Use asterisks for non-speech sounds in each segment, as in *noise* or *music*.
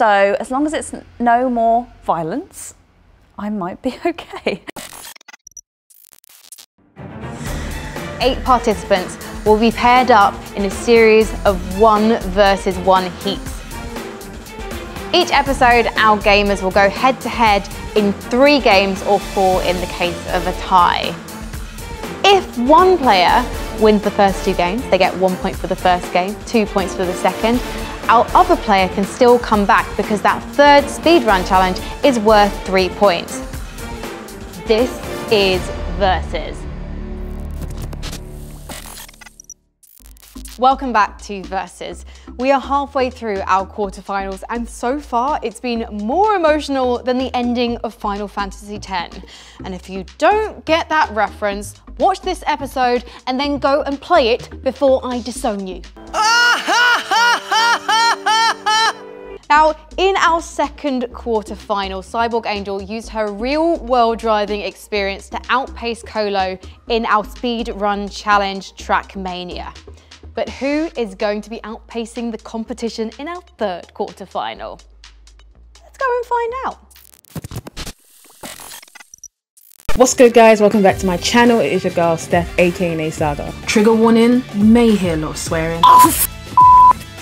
So as long as it's no more violence, I might be *laughs* okay. Eight participants will be paired up in a series of one versus one heats. Each episode, our gamers will go head to head in three games or four in the case of a tie. If one player wins the first two games, they get one point for the first game, two points for the second. Our other player can still come back because that third speedrun challenge is worth three points. This is Versus. Welcome back to Versus. We are halfway through our quarterfinals and so far it's been more emotional than the ending of Final Fantasy X. And if you don't get that reference, watch this episode and then go and play it before I disown you. *laughs* Now, in our second quarter-final, Cyborg Angel used her real-world driving experience to outpace Colo in our speed run challenge Trackmania. But who is going to be outpacing the competition in our third quarter-final? Let's go and find out. What's good guys, welcome back to my channel. It is your girl Steph aka Nay Saga. Trigger warning, you may hear a lot of swearing. Oh,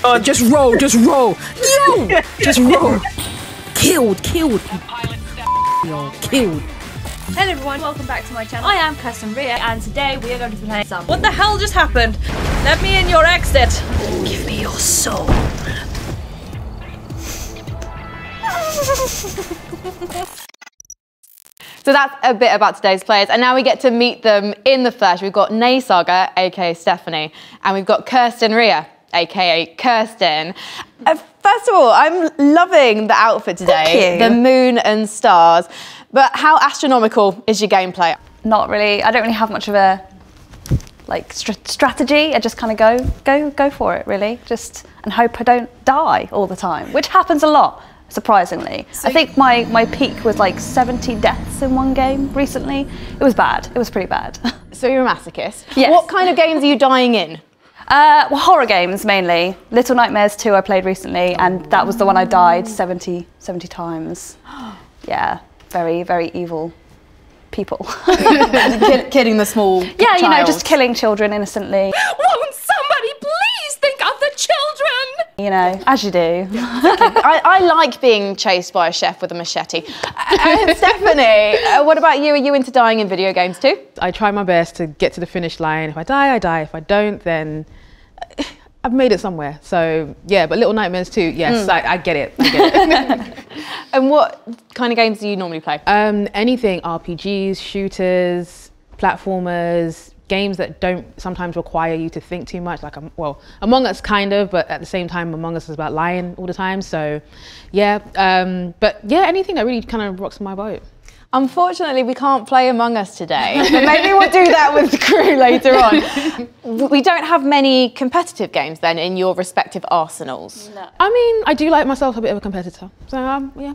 uh, just roll, just roll. Yo! Just roll. Killed, killed. Yo, killed. Hello everyone, welcome back to my channel. I am Kirsten Ria and today we are going to be playing some. What the hell just happened? Let me in your exit. Give me your soul. *laughs* So that's a bit about today's players. And now we get to meet them in the flesh. We've got Nay Saga, aka Stephanie, and we've got Kirsten Ria, aka Kirsten. Uh, first of all, I'm loving the outfit today. The moon and stars. But how astronomical is your gameplay? Not really. I don't really have much of a like str strategy. I just kind of go, go, go for it. Really, just and hope I don't die all the time, which happens a lot. Surprisingly, I think my my peak was like 70 deaths in one game recently. It was bad. It was pretty bad. *laughs* So you're a masochist. Yes. What kind of games are you dying in? Uh, well, horror games mainly. Little Nightmares 2 I played recently, and that was the one I died 70, 70 times. *gasps* Yeah, very, very evil people. *laughs* Kill- killing the small yeah, you know, just killing children innocently *gasps* somebody please think of the children? You know, as you do. *laughs* I, I like being chased by a chef with a machete. Uh, Stephanie, uh, what about you? Are you into dying in video games too? I try my best to get to the finish line. If I die, I die. If I don't, then uh, *sighs* I've made it somewhere. So yeah, but Little Nightmares too. Yes, I, I get it. I get it. *laughs* *laughs* And what kind of games do you normally play? um, anything RPGs, shooters, platformers, games that don't sometimes require you to think too much. Like, um, well, Among Us kind of, but at the same time, Among Us is about lying all the time. So yeah, um, but yeah, anything that really kind of rocks my boat. Unfortunately, we can't play Among Us today, but maybe we'll do that with the crew later on. We don't have many competitive games then in your respective arsenals. I mean, I do like myself a bit of a competitor. So um, yeah.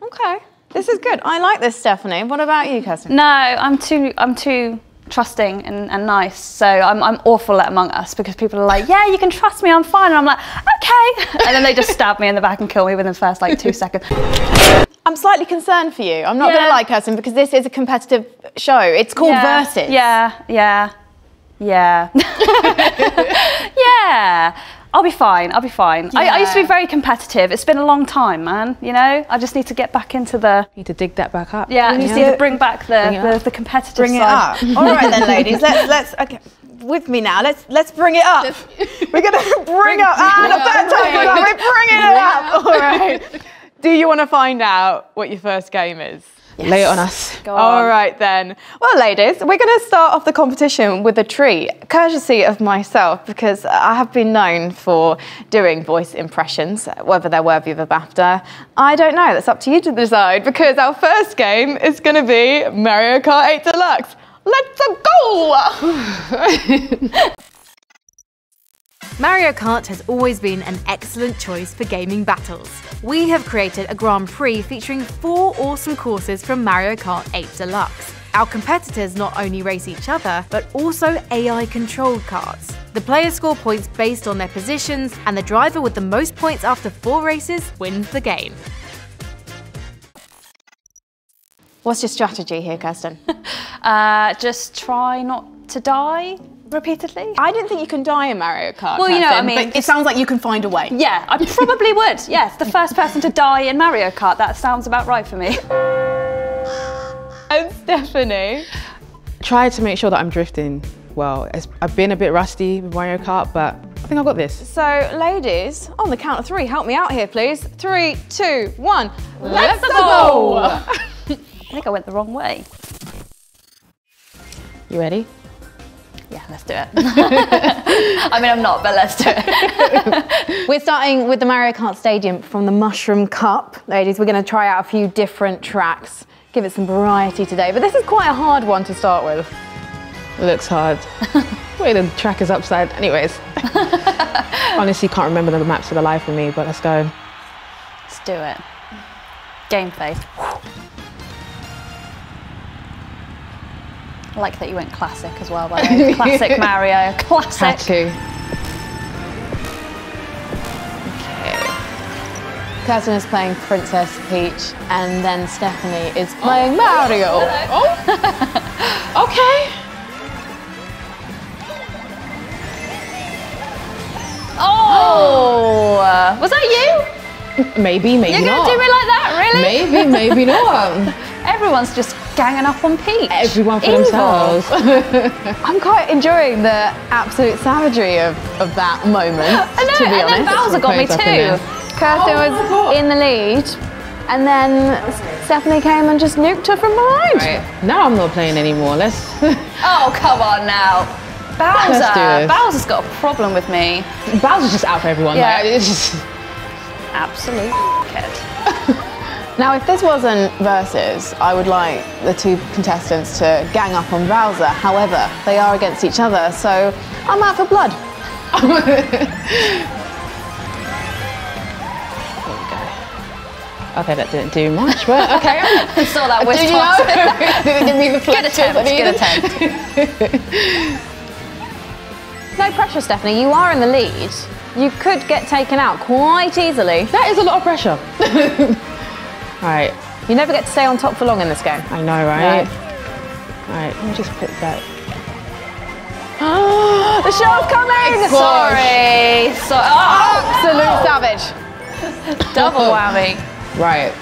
Okay, this is good. I like this, Stephanie. What about you, Kirsten? No, I'm too, I'm too trusting and, and nice. So I'm, I'm awful at Among Us because people are like, yeah, you can trust me, I'm fine. And I'm like, okay. *laughs* And then they just stab me in the back and kill me within the first like two *laughs* seconds. I'm slightly concerned for you. I'm not going to lie, Kirsten, because this is a competitive show. It's called yeah. Versus. Yeah, yeah, yeah. *laughs* yeah. I'll be fine. I'll be fine. I, I used to be very competitive. It's been a long time, man. You know, I just need to get back into the. Need to dig that back up. Yeah, I just need to bring back the Bring the, up. the competitive Bring it side. up. All right then, *laughs* ladies. Let's let's okay. With me now. Let's let's bring it up. *laughs* We're gonna *laughs* bring, up. Ah, not that time. We're bringing it up. All right. Do you want to find out what your first game is? Lay it on us. Go All on. right then. Well, ladies, we're going to start off the competition with a treat, courtesy of myself, because I have been known for doing voice impressions, whether they're worthy of a BAFTA. I don't know. That's up to you to decide, because our first game is going to be Mario Kart 8 Deluxe. Let's go! *laughs* *laughs* Mario Kart has always been an excellent choice for gaming battles. We have created a Grand Prix featuring four awesome courses from Mario Kart 8 Deluxe. Our competitors not only race each other, but also AI controlled karts. The players score points based on their positions, and the driver with the most points after four races wins the game. What's your strategy here, Kirsten? *laughs* Uh, just try not to die repeatedly. I don't think you can die in Mario Kart. Well, you know what I mean, But it sounds like you can find a way. Yeah, I probably would. Yes, the first person to die in Mario Kart. That sounds about right for me. And Stephanie. Try to make sure that I'm drifting well. It's- I've been a bit rusty with Mario Kart, but I think I've got this. So, ladies, on the count of three, help me out here, please. Three, two, one. Let's, Let's go! *laughs* I think I went the wrong way. You ready? Yeah, let's do it. *laughs* I mean, I'm not, but let's do it. *laughs* We're starting with the Mario Kart Stadium from the Mushroom Cup. Ladies, we're going to try out a few different tracks, give it some variety today. But this is quite a hard one to start with. It looks hard. *laughs* Wait, the track is upside. Anyways, honestly, can't remember the maps for the life of me. But let's go. Let's do it. Game face. I like that you went classic as well, by the way. Classic *laughs* Mario. Had Classic. to. Kirsten is playing Princess Peach, and then Stephanie is playing Mario. Oh. *laughs* Okay. Oh! uh, Was that you? *laughs* Maybe, maybe You're not. going to do me like that, really? Maybe, maybe *laughs* not. Everyone's just ganging up on Peach. Everyone for Evil. themselves. *laughs* I'm quite enjoying the absolute savagery of, of that moment, I know, to be and then honest. Bowser got me Plays up in there. too. Kirsten oh, was in the lead, and then Stephanie came and just nuked her from behind. Right. Now I'm not playing anymore. Let's. Oh, come on now. Bowser. Let's do this. Bowser's got a problem with me. Bowser's just out for everyone. Yeah. Like, it's just. Absolute kid. *laughs* Now, if this wasn't versus, I would like the two contestants to gang up on Bowser. However, they are against each other, so I'm out for blood. *laughs* Okay, that didn't do much, but okay. *laughs* I saw that Did you know? Give me the Good flex skills I attempt, good attempt. No pressure, Stephanie. You are in the lead. You could get taken out quite easily. That is a lot of pressure. *laughs* Alright, You never get to stay on top for long in this game. I know, right? Alright, let me just put that. *gasps* the show's coming! Sorry. So, oh, Absolute oh. savage. *laughs* double oh. whammy. Right.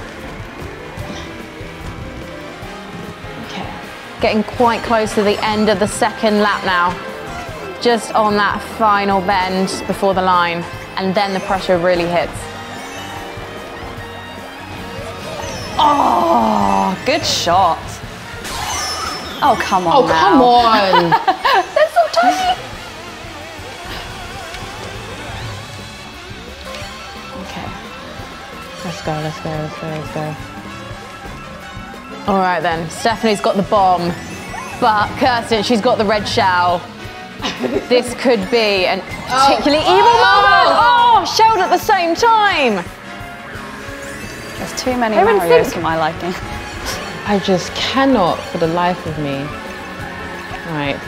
Getting quite close to the end of the second lap now. Just on that final bend before the line. And then the pressure really hits. Oh, good shot. Oh, come on Oh, now. come on. *laughs* They're so tiny. okay. Let's go, let's go, let's go, let's go. All right then, Stephanie's got the bomb, but Kirsten, she's got the red shell. This could be an particularly oh. evil oh. moment. Oh, shelled at the same time. There's too many I Marios for my liking. I just cannot for the life of me. Right.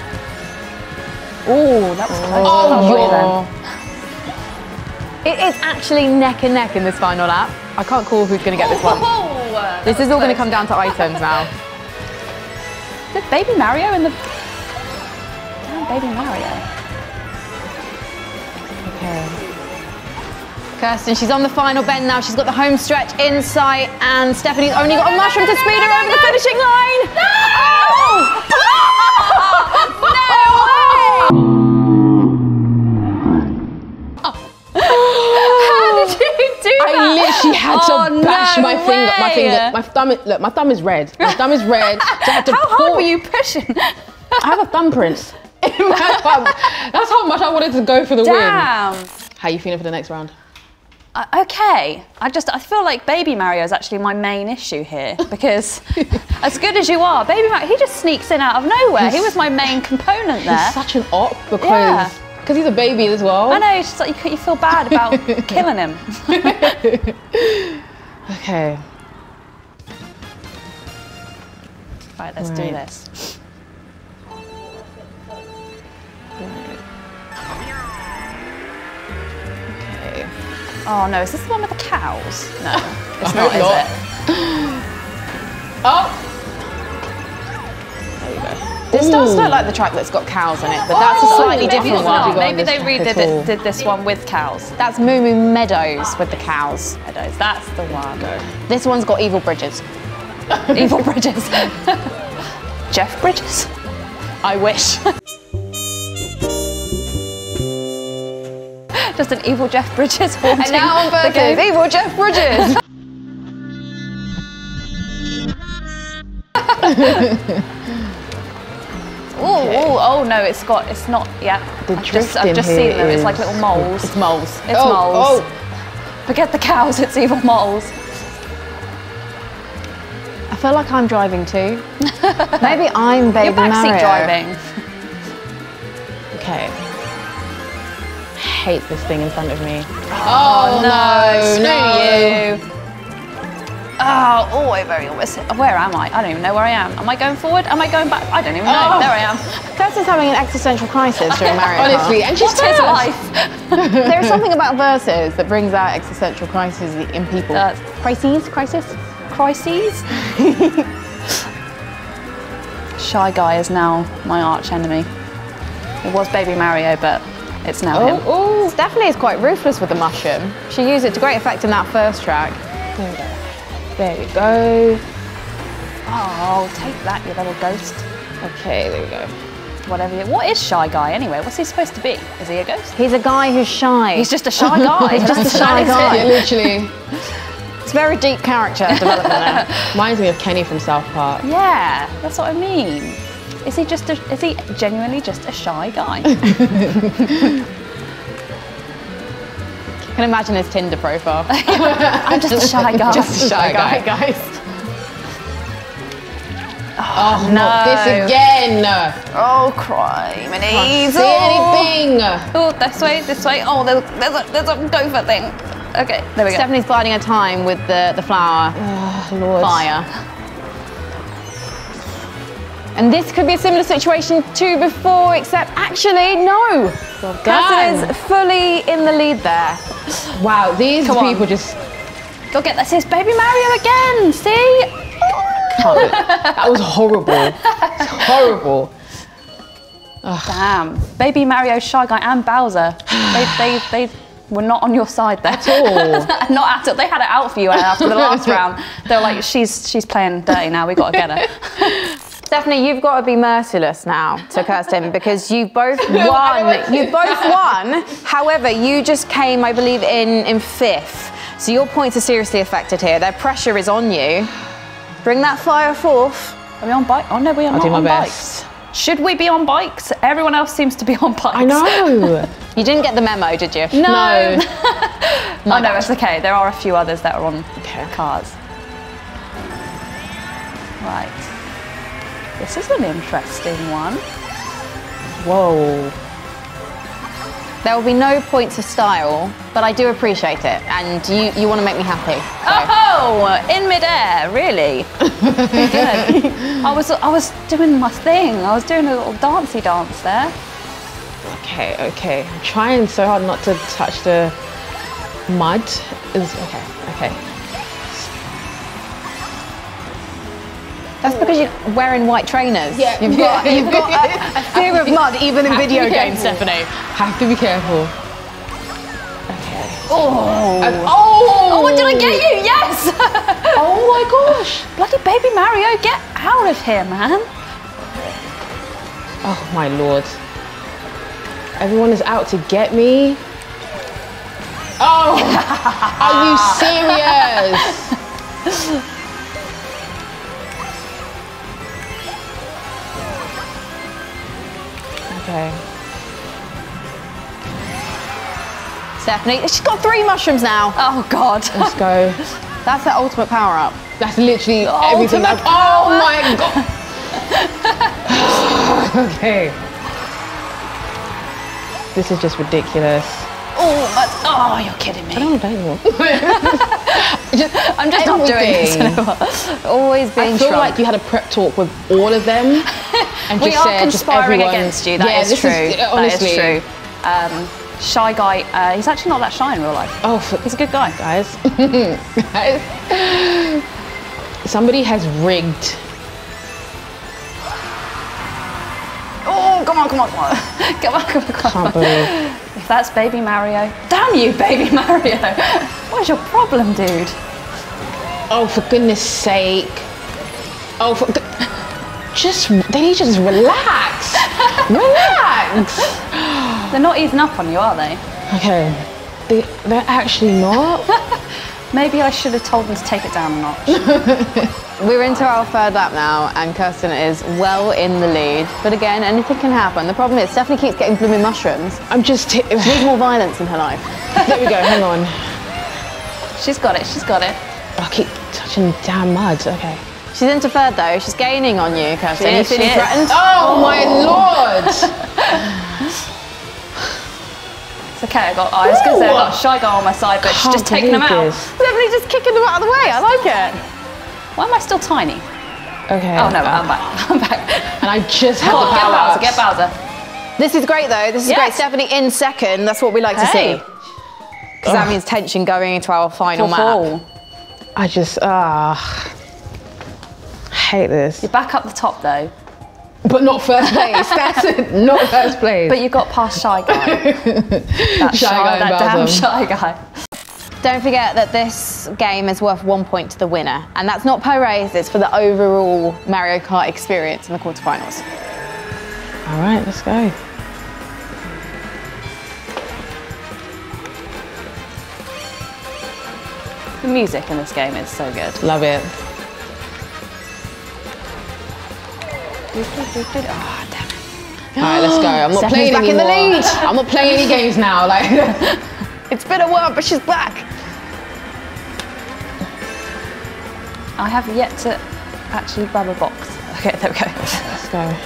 Oh, that was close. Oh, then. It is actually neck and neck in this final lap. I can't call who's going to get this one. Oh, This is all going to come down to items now. Is Baby Mario in the. Baby Mario. Okay. Kirsten, she's on the final bend now. She's got the home stretch in sight, and Stephanie's only got a mushroom to speed her over the finishing line. *laughs* How did you do that? I literally had Oh, to bash no my finger. My finger. My thumb. Is, look, my thumb is red. My thumb is red. So I had to How hard pull- were you pushing? I have a thumbprint in my thumb. That's how much I wanted to go for the win. Damn. How you feeling for the next round? Uh, okay, I just I feel like Baby Mario is actually my main issue here *laughs* because as good as you are, Baby Mario he just sneaks in out of nowhere. he was my main component there. He's such an op because Yeah. because he's a baby as well. I know, it's just like you, you feel bad about *laughs* killing him. *laughs* Okay. Right, let's do this. Oh no, is this the one with the cows? No, *laughs* it's oh, not, is not. it? *gasps* Oh! There you go. This does Ooh. look like the track that's got cows in it, but that's a oh, slightly maybe different one. Maybe they redid it, did this one with cows. That's Moo Moo Meadows with the cows. Meadows, that's the one. This one's got evil bridges. *laughs* Evil Bridges. *laughs* Jeff Bridges. I wish. Just an evil Jeff Bridges haunting *laughs* and now on evil Jeff Bridges. *laughs* *laughs* Oh, oh, oh no, it's got, it's not, yeah. The I've just, I've just seen them. It's like little moles. it's moles. It's Oh, moles. oh. Forget the cows, it's evil moles. I feel like I'm driving too. Maybe I'm baby You're backseat Mario. driving. Okay. Hate this thing in front of me. Oh, oh no, screw you. Oh, oh, I very almost. Where am I? I don't even know where I am. Am I going forward? Am I going back? I don't even know. Oh. There I am. Kirsten's having an existential crisis during *laughs* Mario Kart. Honestly, and she's What's his life? *laughs* There is something about Versus that brings out existential crises in people. Does. crises? Crisis? Crises? *laughs* Shy Guy is now my arch enemy. It was Baby Mario, but it's now him. Oh, oh, Stephanie is quite ruthless with the mushroom. She used it to great effect in that first track. There we go. There we go. Oh, take that, you little ghost. Okay, there we go. Whatever. You, what is Shy Guy anyway? What's he supposed to be? Is he a ghost? He's a guy who's shy. He's just a shy guy. *laughs* He's just a shy guy. it. Yeah, literally. It's very deep character development there. *laughs* Reminds me of Kenny from South Park. Yeah, that's what I mean. Is he just a, is he genuinely just a shy guy? *laughs* I can imagine his Tinder profile. *laughs* I'm just a shy guy. Just a shy guy. guys. Oh, oh not this again. Oh, crime Can't see anything. Oh, this way, this way. Oh, there's, there's, a, there's a gopher thing. Okay, there we go. Stephanie's biding her time with the, the flower Oh, Lord. fire. And this could be a similar situation to before, except actually, no. done. Kirsten is fully in the lead there. Wow, these Come on. people just Go get this. It's Baby Mario again. See? can't. be- that was horrible. It's horrible. Damn. Baby Mario, Shy Guy, and Bowser. They, they, they were not on your side there. At all. *laughs* not at all. They had it out for you uh, after the last *laughs* round. They were like, she's she's playing dirty now. We've got to get her. *laughs* Stephanie, you've got to be merciless now to Kirsten *laughs* because you both won. You both won. However, you just came, I believe, in in fifth. So your points are seriously affected here. Their pressure is on you. Bring that fire forth. Are we on bike? Oh no, we are I'll not do my on best. bikes. Should we be on bikes? Everyone else seems to be on bikes. I know. *laughs* You didn't get the memo, did you? No. No. *laughs* oh no, it's okay. There are a few others that are on Okay. cars. Right. This is an interesting one. Whoa. There will be no points of style, but I do appreciate it, and you, you want to make me happy. So. Oh, in midair, really? *laughs* Good. I was I was doing my thing. I was doing a little dancey dance there. Okay, okay. I'm trying so hard not to touch the mud. Is okay, okay. That's oh. because you're wearing white trainers. Yeah. You've got, *laughs* you've got a, a fear of mud even in Have *laughs* video games. Stephanie. Have to be careful. Okay. Oh. Oh! Oh, what did I get you? Yes! *laughs* Oh my gosh! Bloody baby Mario, get out of here, man. Oh my lord. Everyone is out to get me. Oh! Are you serious? Okay. Stephanie, she's got three mushrooms now. Oh God. Let's go. That's her ultimate power up. That's literally everything. Ultimate I've- oh my god. *laughs* okay. This is just ridiculous. Oh, but, oh, you're kidding me. I don't know. *laughs* I'm just not doing Everything. anymore. *laughs* Always being I feel strong. like you had a prep talk with all of them. And We just are conspiring against you. That yeah, is true. Is, honestly, is true. Um, Shy guy. Uh, he's actually not that shy in real life. Oh, He's a good guy. guys. guys. *laughs* Somebody has rigged. Oh, come on, come on, come on. *laughs* come on, come on, come Can't on. believe. *laughs* If that's Baby Mario. Damn you, Baby Mario. What's your problem, dude? Oh, for goodness sake. Oh, for. Just, they need to just relax. *laughs* relax. *gasps* They're not easing up on you, are they? Okay. They, they're actually not. *laughs* Maybe I should have told them to take it down a notch. *laughs* We're into our third lap now, and Kirsten is well in the lead. But again, anything can happen. The problem is Stephanie keeps getting blooming mushrooms. I'm just. She needs more violence in her life. there we go, hang on. she's got it, she's got it. I keep touching damn mud. Okay. She's into third though. She's gaining on you, Kirsten. She you feeling threatened? Oh my lord! *laughs* It's okay, I got I was gonna say I got a shy guy on my side, but she's Can't just taking them out. Stephanie just kicking them out of the way. I like it. Why am I still tiny? Okay. Oh no, I'm back. *laughs* I'm back. And I just had on, the get Bowser, get Bowser. This is great though. This is Yes. great. Stephanie in second. That's what we like to see. Because that means tension going into our final map. Fall. I just ah hate this. You're back up the top though, But not first place. *laughs* That's it. Not first place. but you got past shy guy. *laughs* that Shy Guy that damn shy guy. Don't forget that this game is worth one point to the winner, and that's not per race. It's for the overall Mario Kart experience in the quarterfinals. All right, let's go. The music in this game is so good. Love it. Oh, damn it. All right, let's go. I'm not Stephanie's playing back in the lead. I'm not playing any games now. Like, *laughs* It's been a while, but she's back. I have yet to actually grab a box. Okay, there we go. let's go.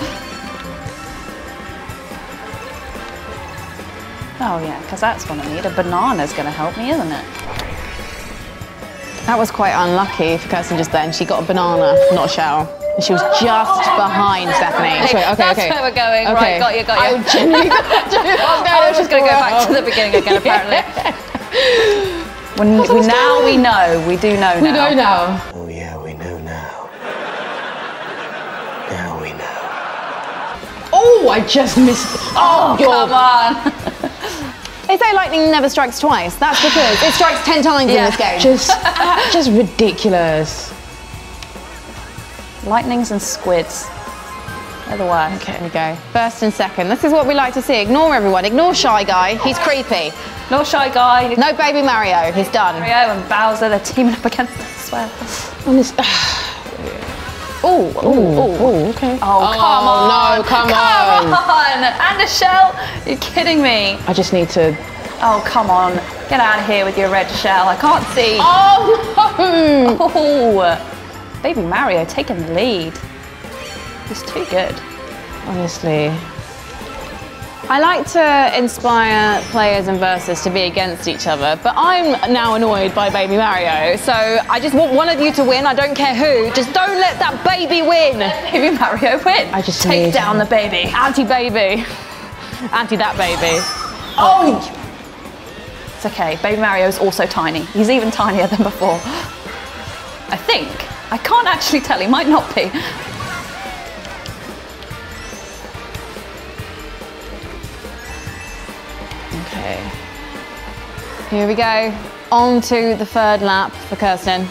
Oh yeah, because that's what I need. A banana's going to help me, isn't it? That was quite unlucky for Kirsten just then. She got a banana, not a shell. And she was just behind Stephanie. Okay, okay, That's okay. where we're going. Okay. Right, got you, got you. I genuinely thought *laughs* I was just going to go back to the *laughs* beginning again, apparently. when, we, now we know, we do know We now. know now. Oh, yeah, we know now. Now we know. Oh, I just missed. Oh, Come on. They say lightning never strikes twice. That's because it strikes ten times Yeah. in this game. *laughs* Just, just ridiculous. Lightnings and squids. They're the worst. There we go. First and second. This is what we like to see. Ignore everyone. Ignore Shy Guy. He's creepy. Not shy guy. No Baby Mario. He's done. Mario and Bowser, they're teaming up against us, I swear. Honest. *sighs* Oh, oh, Oh, okay. Oh, come on. no, come Come on. Come on. And a shell. You're kidding me. I just need to. Oh, come on. Get out of here with your red shell. I can't see. Oh no! Oh, baby Mario taking the lead. He's too good. Honestly, I like to inspire players and versus to be against each other, but I'm now annoyed by Baby Mario. So I just want one of you to win. I don't care who. Just don't let that baby win. Baby Mario win. I just take need- down the baby. Anti baby. Anti that baby. Oh. It's okay. Baby Mario is also tiny. He's even tinier than before. I think. I can't actually tell. He might not be. Okay. Here we go. On to the third lap for Kirsten.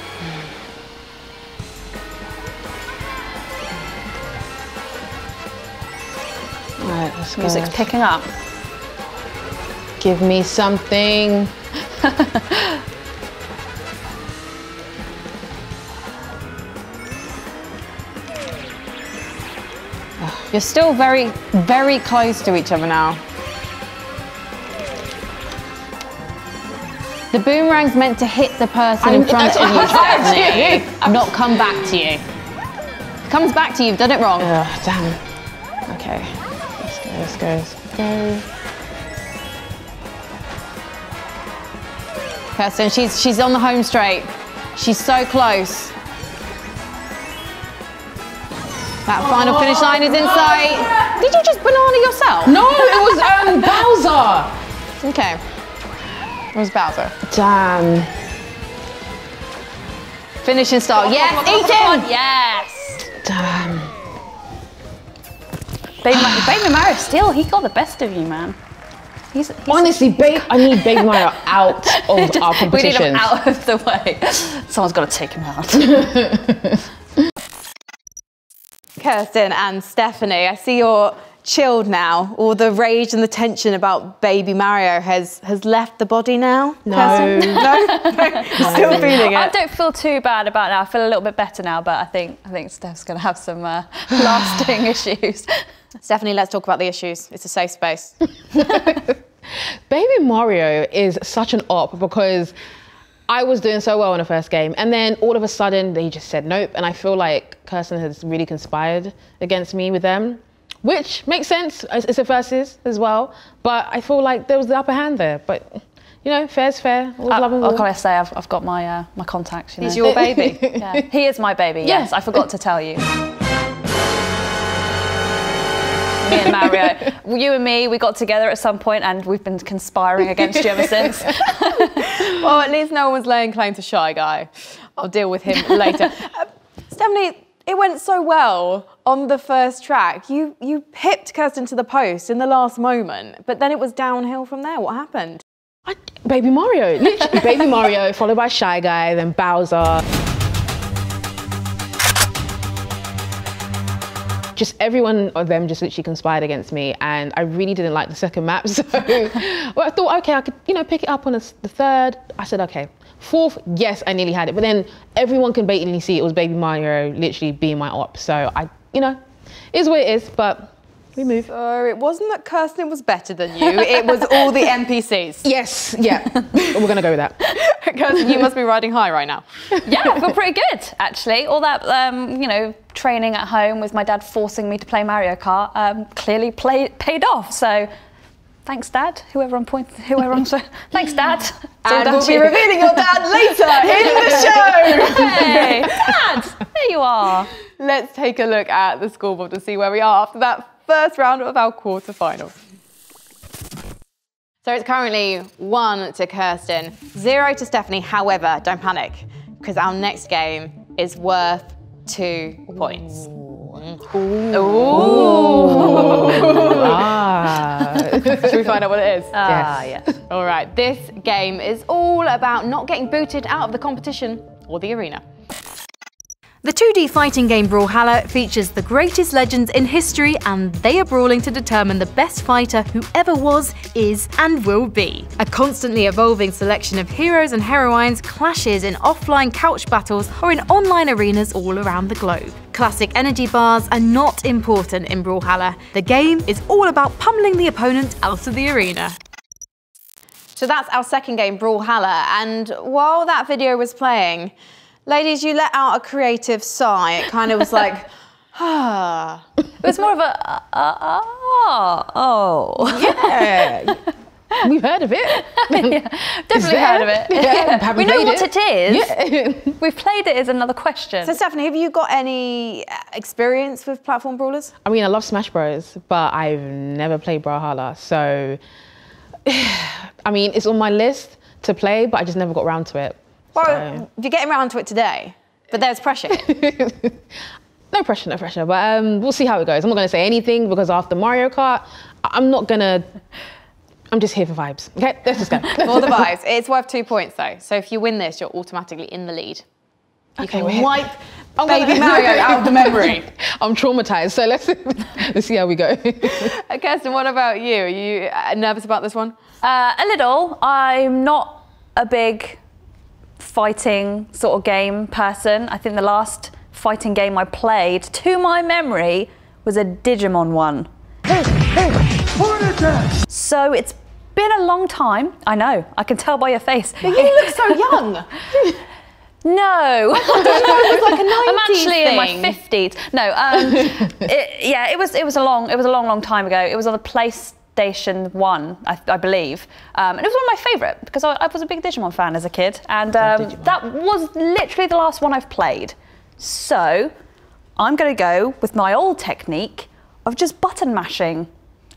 right, let's go. Music's picking up. Give me something. *laughs* You're still very, very close to each other now. The boomerang's meant to hit the person in I'm- front of you, what I said. Stephanie, not come back to you. It comes back to you, you've done it wrong. Ugh, damn. Okay, let's go. Let's go. Let's go. Kirsten, she's she's on the home straight. She's so close. That final finish line is in sight. Did you just banana yourself? No, it was um, Bowser. Okay. It was Bowser. Damn. Finishing style. Yes, eat him! Yes. Damn. Baby, Ma- Mario, still, he got the best of you, man. He's, he's Honestly, babe, I need Baby Mario *laughs* out of our competition. we need him competition. out of the way. Someone's got to take him out. *laughs* Kirsten and Stephanie, I see you're chilled now. All the rage and the tension about baby Mario has has left the body now. No. Kirsten? *laughs* no, *laughs* still feeling it. I don't feel too bad about it. now. I feel a little bit better now, but I think I think Steph's going to have some uh, *laughs* lasting issues. Stephanie, let's talk about the issues. It's a safe space. Baby Mario is such an op because I was doing so well in the first game, and then all of a sudden they just said nope, and I feel like Kirsten has really conspired against me with them, which makes sense. It's it's a versus as well, but I feel like there was the upper hand there. But you know, fair's fair. All's I, love and I war. gotta say, I've, I've got my uh, my contacts. You know. He's your *laughs* baby. yeah, he is my baby. Yes, I forgot to tell you. Me and Mario, you and me, we got together at some point, and we've been conspiring against you ever since. *laughs* *laughs* well, at least no one's laying claim to Shy Guy. I'll deal with him later. *laughs* Uh, Stephanie, it went so well on the first track. You you pipped Kirsten to the post in the last moment, but then it was downhill from there. What happened? I- Baby Mario, literally Baby Mario, followed by Shy Guy, then Bowser. Just everyone of them just literally conspired against me, and I really didn't like the second map. *laughs* So, well, I thought, okay, I could, you know, pick it up on the, the third. I said, okay. Fourth, yes, I nearly had it, but then everyone can blatantly see it was Baby Mario literally being my op. So I, you know, is what it is, but we move. So it wasn't that Kirsten was better than you, it was all the NPCs. *laughs* Yes, yeah, *laughs* we're gonna go with that. Kirsten, you must be riding high right now. *laughs* yeah, I feel pretty good actually. All that um, you know training at home with my dad forcing me to play Mario Kart um, clearly play, paid off. So. Thanks, Dad. Whoever I'm pointing, whoever I'm saying. Thanks, Dad. It's And we'll be you. revealing your dad later in the show. Hey, Dad, there you are. Let's take a look at the scoreboard to see where we are after that first round of our quarterfinal. So it's currently one to Kirsten, zero to Stephanie. However, don't panic because our next game is worth two points. *laughs* Ah, Should we find out what it is? Ah, yeah. All right, this game is all about not getting booted out of the competition or the arena. The 2D fighting game Brawlhalla features the greatest legends in history, and they are brawling to determine the best fighter who ever was, is, and will be. A constantly evolving selection of heroes and heroines clashes in offline couch battles or in online arenas all around the globe. Classic energy bars are not important in Brawlhalla. The game is all about pummeling the opponent out of the arena. So that's our second game, Brawlhalla. And while that video was playing, ladies, you let out a creative sigh. It kind of was like, *laughs* ah. It was more of a uh, uh, uh, oh. yeah. *laughs* We've heard of it. Definitely heard of it. Yeah, haven't we know what it. it is. Yeah. *laughs* We've played it is another question. So, Stephanie, have you got any uh, experience with platform brawlers? I mean, I love Smash Bros, but I've never played Brawlhalla. So, *sighs* I mean, it's on my list to play, but I just never got around to it. Well, you're getting around to it today, but there's pressure. *laughs* No pressure, no pressure. But um, we'll see how it goes. I'm not going to say anything because after Mario Kart, I- I'm not going to. I'm just here for vibes. Okay, let's just go. *laughs* For the vibes. It's worth two points, though. So, if you win this, you're automatically in the lead. You Okay, can wipe I'm Baby gonna- Mario *laughs* out of the memory. I'm traumatized, so let's let's see how we go. Kirsten, what about you? Are you uh, nervous about this one? Uh, a little. I'm not a big fighting sort of game person. I think the last fighting game I played, to my memory, was a Digimon one. So it's been a long time. I know. I can tell by your face. You look so *laughs* young. No. *laughs* I'm 90s actually in my fifties. No. Um, *laughs* it, yeah, it was. It was a long. It was a long, long time ago. It was on the PlayStation One, I, I believe, um, and it was one of my favourite because I, I was a big Digimon fan as a kid, and um, that was literally the last one I've played. So I'm going to go with my old technique of just button mashing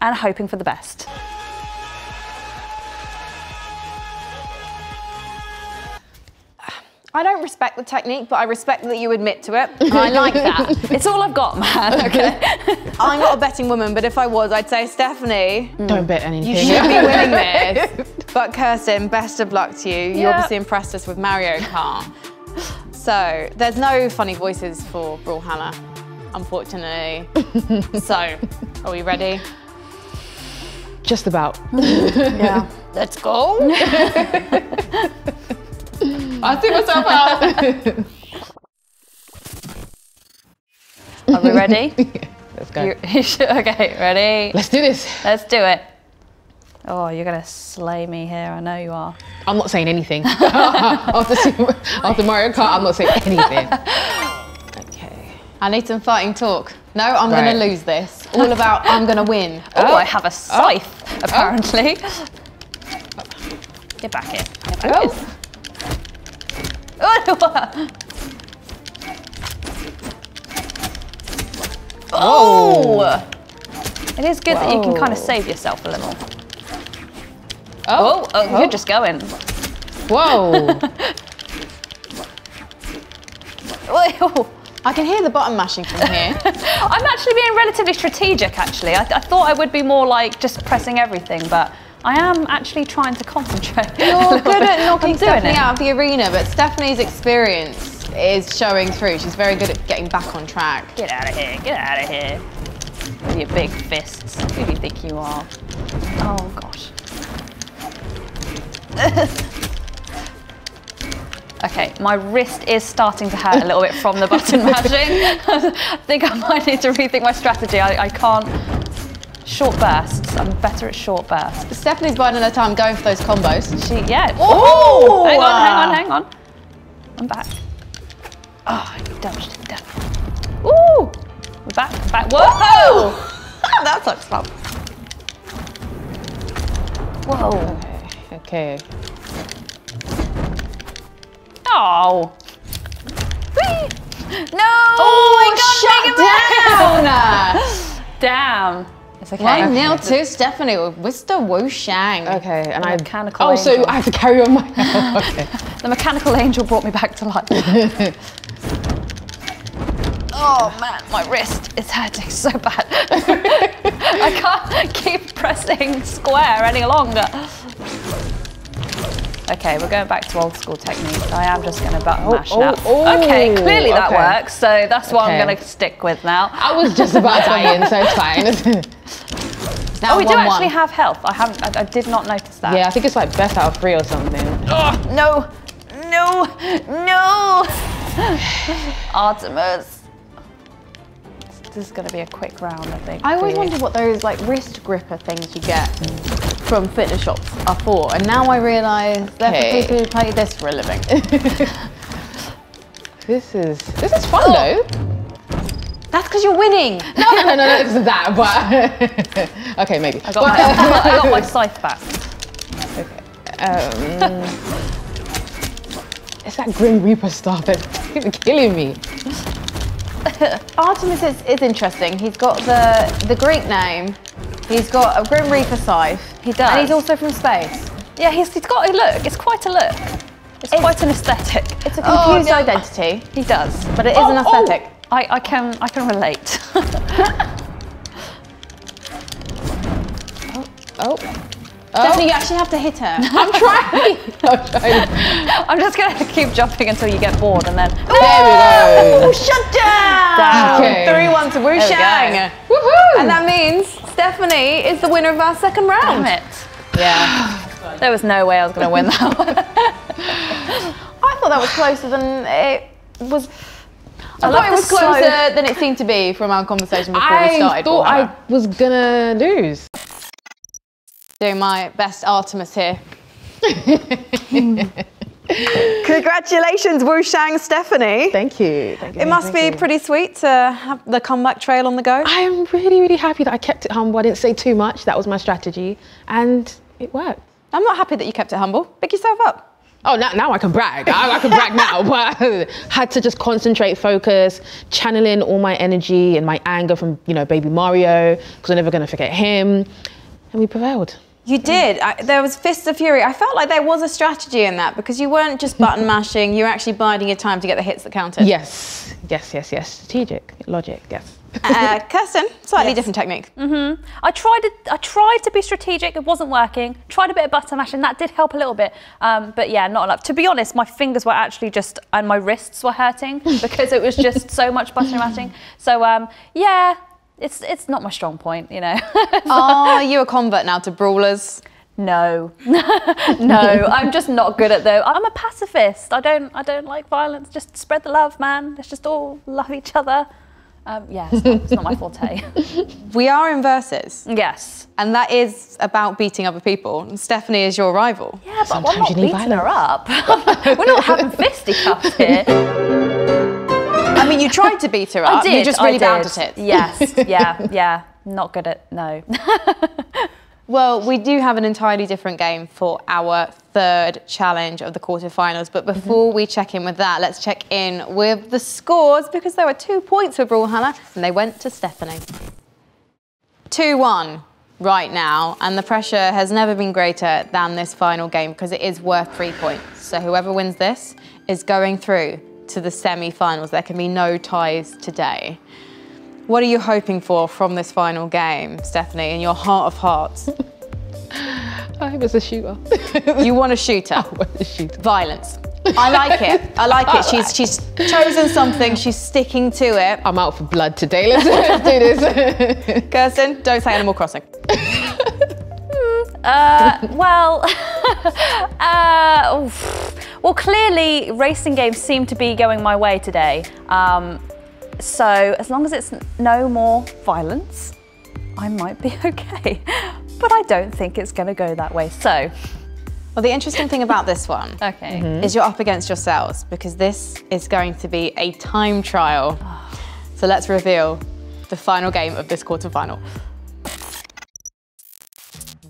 and hoping for the best. I don't respect the technique, but I respect that you admit to it. And I like that. *laughs* It's all I've got, man. Okay. *laughs* I'm not a betting woman, but if I was, I'd say Stephanie, mm. Don't bet anything. you should be *laughs* winning this. But Kirsten, best of luck to you. You obviously impressed us with Mario Kart. So there's no funny voices for Brawlhalla, unfortunately. so, are we ready? Just about. yeah. Let's go. I see myself out. Are we ready? *laughs* Let's go. You- *laughs* you should- okay, ready? Let's do this. Let's do it. Oh, you're gonna slay me here. I know you are. I'm not saying anything. *laughs* after, Super- after Mario Kart, I'm not saying anything. Okay. I need some fighting talk. No, I'm going to lose this. All about I'm going to win. Oh, I have a oh. scythe, oh. apparently. Get back in. Get back oh. in. Oh. oh! It is good that you can kind of save yourself a little. Oh, Oh, oh, you're oh. just going. whoa. *laughs* Oh. I can hear the button mashing from here. *laughs* I'm actually being relatively strategic, actually. I, I thought I would be more like just pressing everything, but I am actually trying to concentrate. You're good *laughs* at knocking Stephanie out of the arena, but Stephanie's experience is showing through. She's very good at getting back on track. Get out of here, get out of here. With your big fists. Who do you think you are? Oh, gosh. *laughs* okay, my wrist is starting to hurt a little bit from the button mashing. *laughs* I think I might need to rethink my strategy. I, I can't. Short bursts. I'm better at short bursts. Stephanie's biding her time going for those combos. She, yeah. Oh! Hang on, hang on, hang on. I'm back. Ah, oh, you dodged to death. Ooh! We're back, back. Whoa! *laughs* That sucks fun. Whoa. okay. Oh. Whee! *gasps* No! Oh, my down! *laughs* Damn. Okay. One nil to Stephanie with Mr. Wu Shang. Okay, and I. Mechanical Oh, so. I have to carry on my. *laughs* okay. The mechanical angel brought me back to life. *laughs* oh man, my wrist is hurting so bad. *laughs* I can't keep pressing square any longer. Okay, we're going back to old school techniques. I am just going to button oh, mash oh, now. oh, okay, clearly that okay. works, so that's what I'm going to stick with now. I was just about to die in, so it's fine. *laughs* Now Oh, we do 1-1. actually have health. I haven't. I, I did not notice that. yeah, I think it's like best out of three or something. Oh, no, no, no. *sighs* Artemis. This is going to be a quick round, I think. I always you. wondered what those like wrist gripper things you get from fitness shops are for, and now I realise they're Okay. for people who play this for a living. *laughs* This is this is fun though. That's because you're winning. No, no, no, no, no, this is that. But *laughs* okay, maybe. I got, my, I got my *laughs* scythe back. Um, it's that Grim Reaper stuff that's killing me. Artemis is, is interesting. He's got the the Greek name. He's got a Grim Reaper scythe. He does. And he's also from space. Yeah, he's, he's got a look. It's quite a look. It's, quite an aesthetic. It's a Oh, confused no. identity, He does. but it is an oh, oh. aesthetic. I, I can I can relate. *laughs* Oh, oh, Stephanie, you actually have to hit her. I'm trying. *laughs* I'm trying. I'm just gonna keep jumping until you get bored, and then There we go. Shut down! Down. Okay. 3 1 to Wu Shang. Woohoo! And that means Stephanie is the winner of our second round. damn it. Yeah. *sighs* There was no way I was gonna win that one. *laughs* I thought that was closer than it was. I, love thought it was closer than it seemed to be from our conversation before we started. I thought I was gonna lose. doing my best Artemis here. *laughs* *laughs* Congratulations, Wu Shang Stephanie. Thank you. Thank you. It must be pretty sweet to have the comeback trail on the go. I am really, really happy that I kept it humble. I didn't say too much. That was my strategy, and it worked. I'm not happy that you kept it humble. Pick yourself up. Oh, now, now I can brag. I, I can brag now, *laughs* but had to just concentrate, focus, channel in all my energy and my anger from, you know, baby Mario, because I'm never going to forget him. And we prevailed. You did. I, there was Fists of Fury. I felt like there was a strategy in that because you weren't just button mashing, you were actually biding your time to get the hits that counted. Yes, yes, yes, yes. Strategic, logic, yes. Uh, Kirsten, slightly different technique. I tried to, I tried to be strategic. It wasn't working. Tried a bit of butter mashing. That did help a little bit. Um, but yeah, not enough. To be honest, my fingers were actually just and my wrists were hurting *laughs* because it was just so much butter mashing. So um, yeah, it's it's not my strong point, you know. *laughs* Are you a convert now to brawlers? no, *laughs* no, I'm just not good at them. I'm a pacifist. I don't I don't like violence. Just spread the love, man. Let's just all love each other. Um, yeah, it's not, it's not my forte. *laughs* We are in Versus, yes. and that is about beating other people. Stephanie is your rival. Yeah, but Sometimes I'm not you need beating her up. We're not having fisticuffs here. I mean, you tried to beat her up. I did. You're just really bad at it. Yes. *laughs* Yeah. Yeah. Not good at no. *laughs* Well, we do have an entirely different game for our third challenge of the quarterfinals. But mm-hmm. before we check in with that, let's check in with the scores because there were two points for Brawlhalla and they went to Stephanie. 2 1 right now, and the pressure has never been greater than this final game because it is worth three points. So whoever wins this is going through to the semi finals. There can be no ties today. What are you hoping for from this final game, Stephanie, in your heart of hearts? *laughs* I hope it's a shooter. You want a shooter. *laughs* a shooter. Violence. I like it. I like it. She's *laughs* she's chosen something. She's sticking to it. I'm out for blood today. Let's, let's do this. Kirsten, don't say Animal Crossing. Uh, *laughs* well, *laughs* uh, oof. well, clearly racing games seem to be going my way today. Um, so as long as it's no more violence, I might be *laughs* okay. But I don't think it's going to go that way. So, Well, the interesting thing about this one okay. is you're up against yourselves because this is going to be a time trial. So let's reveal the final game of this quarterfinal.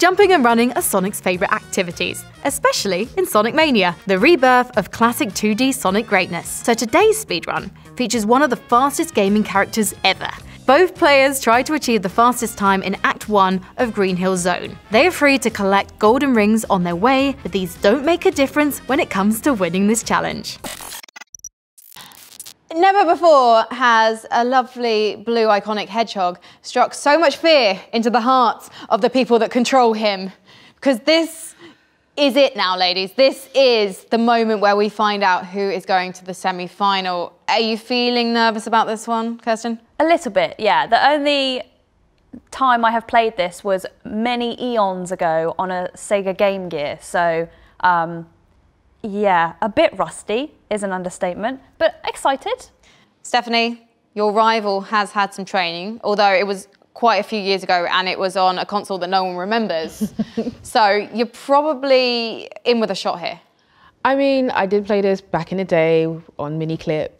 Jumping and running are Sonic's favourite activities, especially in Sonic Mania, the rebirth of classic 2D Sonic greatness. So today's speedrun features one of the fastest gaming characters ever. Both players try to achieve the fastest time in Act 1 of Green Hill Zone. They are free to collect golden rings on their way, but these don't make a difference when it comes to winning this challenge. Never before has a lovely blue iconic hedgehog struck so much fear into the hearts of the people that control him. Because this is it now, ladies. This is the moment where we find out who is going to the semi final. Are you feeling nervous about this one, Kirsten? A little bit, yeah. The only time I have played this was many eons ago on a Sega Game Gear. So, um, yeah, a bit rusty is an understatement, but excited. Stephanie, your rival has had some training, although it was quite a few years ago and it was on a console that no one remembers. *laughs* so you're probably in with a shot here. I mean, I did play this back in the day on Miniclip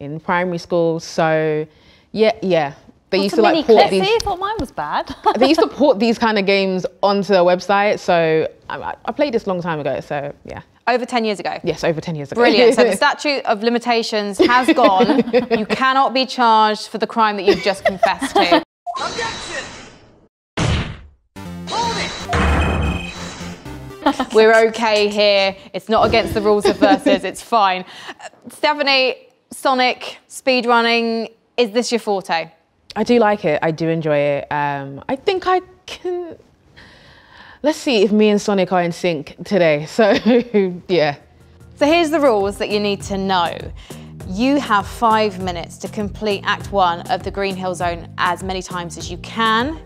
in primary school. So, yeah, yeah. They used to like port See, these. I thought mine was bad. *laughs* they used to *laughs* port these kind of games onto their website. So I, I played this a long time ago. So yeah, Over 10 years ago. yes, over ten years ago. Brilliant. So the *laughs* statute of limitations has gone. you *laughs* cannot be charged for the crime that you've just confessed to. We're okay here. It's not against the rules of Versus. It's fine. Uh, Stephanie, Sonic, speedrunning, is this your forte? I do like it. I do enjoy it. Um, I think I can. Let's see if me and Sonic are in sync today. So *laughs* yeah. So here's the rules that you need to know. You have five minutes to complete Act One of the Green Hill Zone as many times as you can.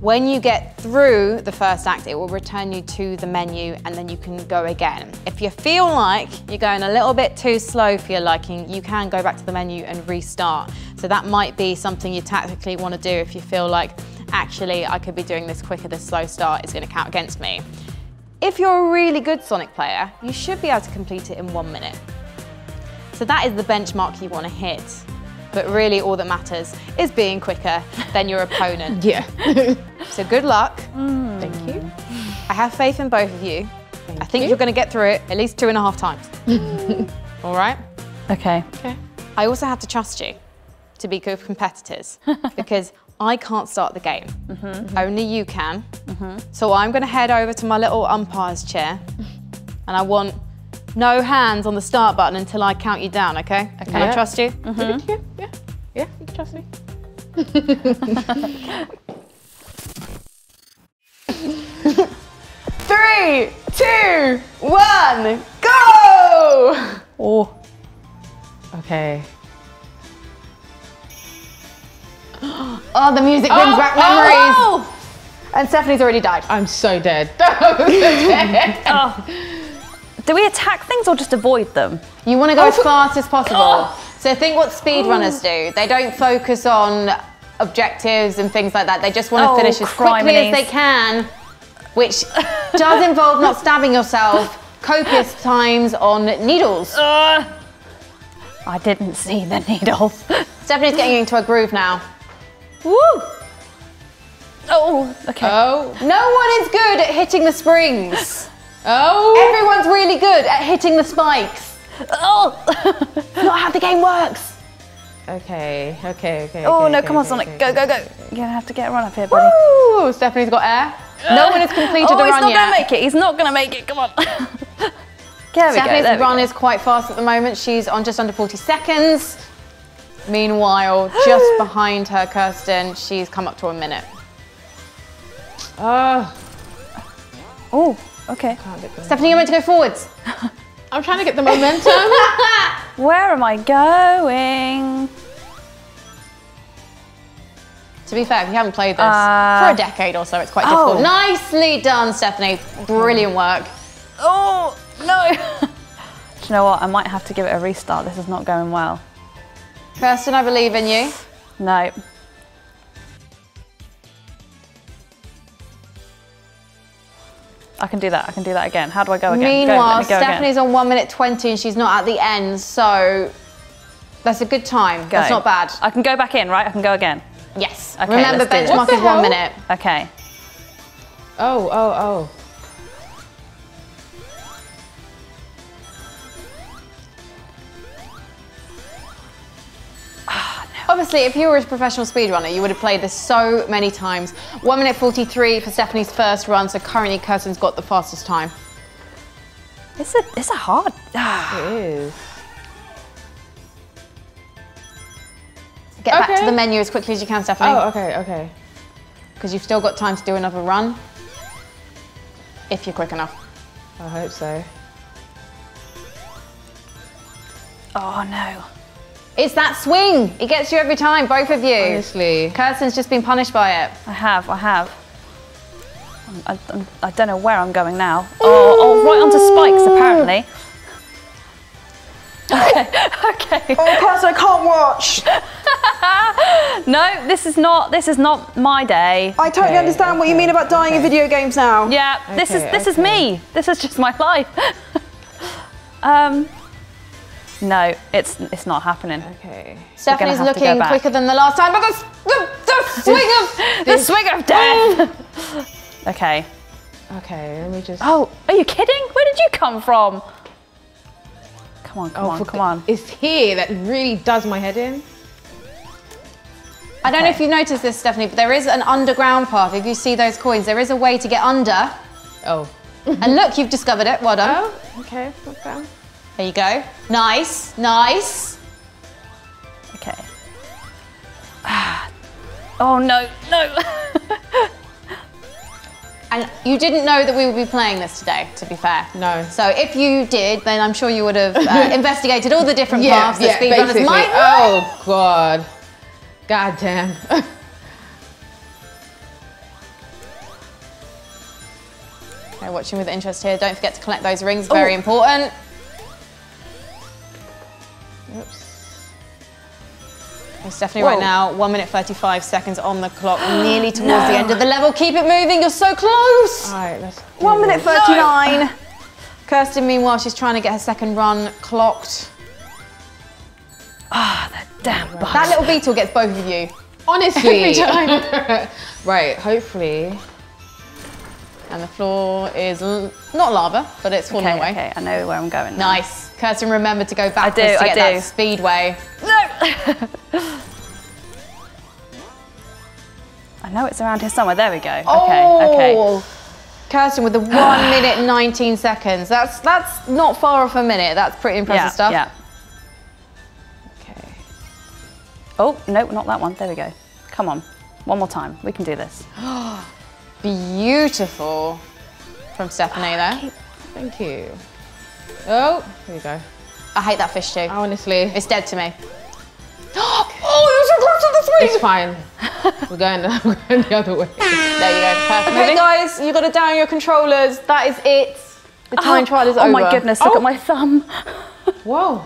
When you get through the first act, it will return you to the menu and then you can go again. If you feel like you're going a little bit too slow for your liking, you can go back to the menu and restart. So that might be something you tactically want to do if you feel like, actually, I could be doing this quicker, this slow start is going to count against me. If you're a really good Sonic player, you should be able to complete it in one minute. So that is the benchmark you want to hit. But really all that matters is being quicker than your opponent. *laughs* Yeah. *laughs* So good luck. Mm. Thank you. I have faith in both of you. I think you. you. are going to get through it at least two and a half times. *laughs* all right? Okay. okay. I also have to trust you to be good competitors because I can't start the game. Mm-hmm, mm-hmm. Only you can. Mm-hmm. So I'm going to head over to my little umpire's chair *laughs* and I want no hands on the start button until I count you down, okay? Can I trust you? Yeah, yeah, yeah. You can trust me. *laughs* Three, two, one, go! Oh, Okay. *gasps* Oh, the music brings oh, back memories. Oh, and Stephanie's already died. I'm so dead. *laughs* Oh. do we attack things or just avoid them? You want to go as fast as possible. *gasps* So think what speedrunners do. They don't focus on objectives and things like that. They just want to Oh, finish as quickly as they can, which *laughs* does involve not stabbing yourself copious times on needles. Uh, I didn't see the needles. Stephanie's getting into a groove now. Woo! Oh, okay. oh, No one is good at hitting the springs. oh. Everyone's really good at hitting the spikes. oh, *laughs* Not how the game works. Okay, okay, okay. oh okay, no! okay, Come on, okay, Sonic, go, go, go! You're gonna have to get a run up here, buddy. Woo! Stephanie's got air. No one has completed oh, he's run not yet. gonna make it. He's not gonna make it. Come on. *laughs* go. Stephanie's we run go. is quite fast at the moment. She's on just under 40 seconds. Meanwhile, just *gasps* behind her, Kirsten, she's come up to a minute. Oh, Oh, okay. can't get them. Stephanie, you're meant to go forwards. *laughs* I'm trying to get the momentum. *laughs* Where am I going? To be fair, if you haven't played this Uh, for a decade or so, it's quite oh. difficult. Nicely done, Stephanie. Brilliant work. Oh no! *laughs* Do you know what? I might have to give it a restart. This is not going well. Kirsten, I believe in you. No. I can do that. I can do that again. How do I go again? Meanwhile, me go again. Stephanie's on 1 minute 20 and she's not at the end, so that's a good time. Go. That's not bad. I can go back in, right? I can go again. Yes. Okay, Remember, let's do this. benchmark is one minute. Okay. oh, oh, oh. Obviously, if you were a professional speedrunner, you would have played this so many times. 1 minute 43 for Stephanie's first run, so currently Kirsten's got the fastest time. It's a it's a hard. Ah. It is. *sighs* Get back to the menu as quickly as you can, Stephanie, Oh, okay, okay. because you've still got time to do another run. If you're quick enough. I hope so. Oh no. It's that swing. It gets you every time, both of you. Honestly. Kirsten's just been punished by it. I have. I have. I, I'm, I don't know where I'm going now. Oh, oh, right onto spikes apparently. *laughs* Okay. Okay. Oh, Kirsten, I can't watch. *laughs* No, this is not. This is not my day. I totally Okay, understand what you mean about dying in video games now. Yeah, this is Okay, this is me. This is just my life. *laughs* um, no, it's it's not happening. Okay. Stephanie's have to go looking quicker than the last time, but the, the, the swing of *laughs* The swing of death. okay. Okay, let me just. Oh, are you kidding? Where did you come from? Come on, come oh, on, come on. It's here that really does my head in. I don't know if you've noticed this, Stephanie, but there is an underground path. If you see those coins, there is a way to get under. Oh. And look, you've discovered it. Well done. Oh, okay. Okay. There you go. Nice, nice. Okay. Ah. *sighs* Oh no, no. *laughs* And you didn't know that we would be playing this today, to be fair. No. So if you did, then I'm sure you would have uh, *laughs* investigated all the different paths that speedrunners basically. might. Oh god. God damn. Okay, *laughs* watching with interest here. Don't forget to collect those rings. Very Oh. important. Oops. Okay, Stephanie, right now, one minute 35 seconds on the clock, *gasps* nearly towards the end of the level. Keep it moving. You're so close. Alright, let's. One minute this. 39. Kirsten, meanwhile, she's trying to get her second run clocked. Ah, the damn. That little beetle gets both of you. Honestly. *laughs* *laughs* Right, hopefully. And the floor is not lava, but it's falling Okay, away. okay, I know where I'm going. now. Nice. Kirsten, remember to go backwards do, to I get do. that speedway. No. *laughs* I know it's around here somewhere. There we go. Okay, okay. Oh, Kirsten with the *sighs* one minute 19 seconds. That's that's not far off a minute. That's pretty impressive Yeah, stuff. yeah. Okay. Oh, no, not that one. There we go. Come on. One more time. We can do this. *gasps* *gasps* *gasps* Beautiful from Stephanie ah, there. Thank you. Oh, here we go. I hate that fish too. Honestly, It's dead to me. *gasps* oh, you're so close to the it's screen. fine. We're going, *laughs* we're going the other way. There you go. Perfect. Okay, guys, you got to down your controllers. That is it. The oh, time trial is oh over. my goodness, look Oh. at my thumb. *laughs* Whoa.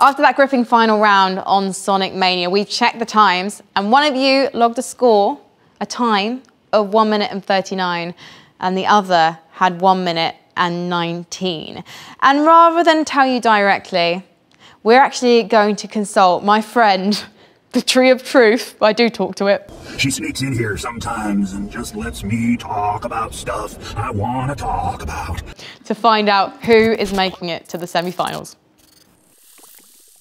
After that gripping final round on Sonic Mania, we've checked the times, and one of you logged a score, a time of 1 minute and 39, and the other had 1 minute and 19. And rather than tell you directly, we're actually going to consult my friend, *laughs* the Tree of Truth. I do talk to it. She sneaks in here sometimes and just lets me talk about stuff I want to talk about. to find out who is making it to the semi-finals.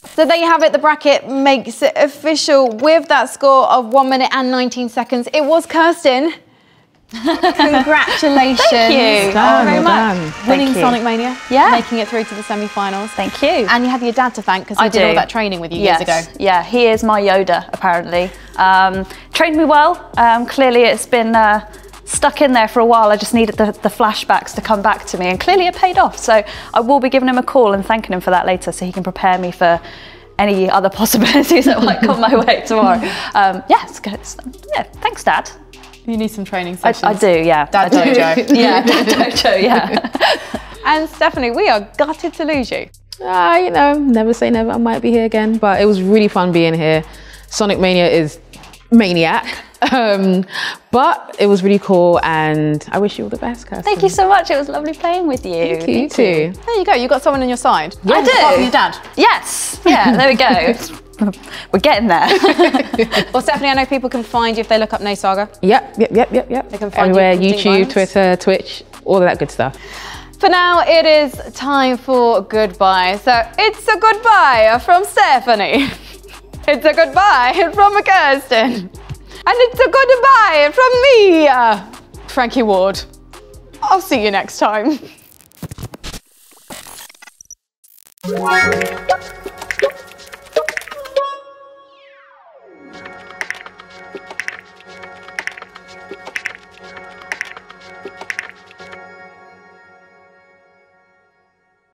So there you have it. The bracket makes it official with that score of one minute and 19 seconds. It was Kirsten. *laughs* Congratulations. Thank you. Done, very well much. done. Winning Thank you. Sonic Mania. Yeah. Making it through to the semi-finals. Thank you. And you have your dad to thank because he I did do. all that training with you yes. years ago. Yeah, he is my Yoda, apparently. Um, trained me well. Um, clearly, it's been uh, stuck in there for a while. I just needed the, the flashbacks to come back to me, and clearly it paid off. So I will be giving him a call and thanking him for that later so he can prepare me for any other *laughs* possibilities that might come my way tomorrow. Um, yeah, it's good. It's- yeah, thanks, Dad. You need some training I, sessions. I do, yeah. Dad I do. dojo. *laughs* yeah, Dad Dojo, yeah. *laughs* And Stephanie, we are gutted to lose you. Ah, you know, never say never. I might be here again, but it was really fun being here. Sonic Mania is maniac, um, but it was really cool, and I wish you all the best, Kirsten. Thank you so much. It was lovely playing with you. Thank you, you too. There you go. You've got someone on your side. I do. Apart from your dad. Yes. Yeah, there we go. *laughs* We're getting there. *laughs* Well, Stephanie, I know people can find you if they look up NNESAGA. Yep, yep, yep, yep, yep. They can find you Everywhere, from YouTube, Twitter, Twitch, all of that good stuff. For now, it is time for goodbye. So it's a goodbye from Stephanie. *laughs* It's a goodbye from Kirsten. And it's a goodbye from me, uh, Frankie Ward. I'll see you next time.